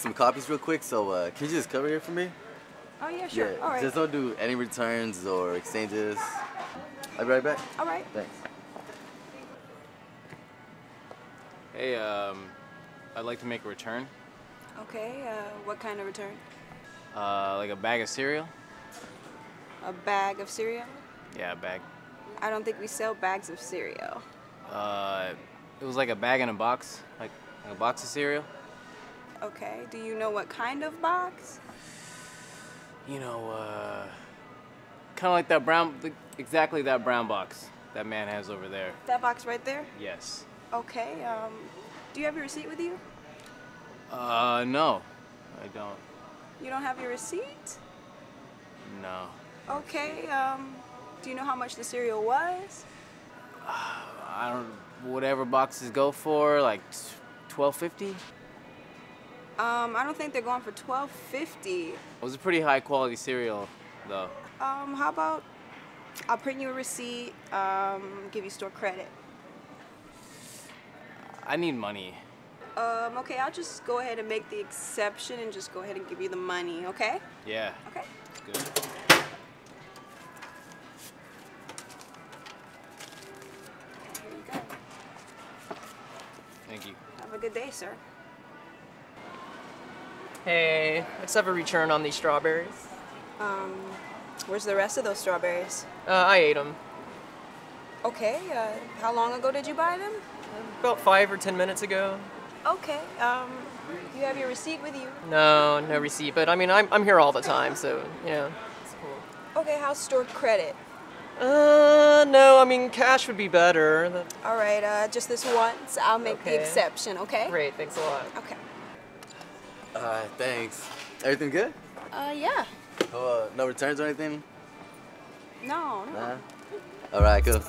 some copies real quick, so uh, can you just cover here for me? Oh, yeah, sure. Yeah, All right. just don't do any returns or exchanges. I'll be right back. All right. Thanks. Hey, um, I'd like to make a return. Okay, uh, what kind of return? Uh, like a bag of cereal. A bag of cereal? Yeah, a bag. I don't think we sell bags of cereal. Uh, it was like a bag in a box, like a box of cereal. Okay, do you know what kind of box? You know, uh, kind of like that brown, exactly that brown box that man has over there. That box right there? Yes. Okay, um, do you have your receipt with you? Uh, no, I don't. You don't have your receipt? No. Okay, um, do you know how much the cereal was? I don't. Whatever boxes go for, like twelve fifty. Um, I don't think they're going for twelve fifty. It was a pretty high quality cereal, though. Um, how about I'll print you a receipt, um, give you store credit. I need money. Um, okay, I'll just go ahead and make the exception and just go ahead and give you the money, okay? Yeah. Okay. Good. Here you go. Thank you. Have a good day, sir. Hey, let's have a return on these strawberries. Um, where's the rest of those strawberries? Uh, I ate them Okay, uh, how long ago did you buy them? about five or ten minutes ago. Okay, um, you have your receipt with you. No, no receipt, but I mean, I'm, I'm here all the time, so, yeah, it's cool. Okay, how's store credit? Uh, no, I mean, cash would be better. All right, uh, just this once. I'll make the exception, okay? Great, thanks a lot. Okay. Alright, thanks. Everything good? Uh, yeah. Oh, uh, no returns or anything? No, no. Nah? Alright, cool.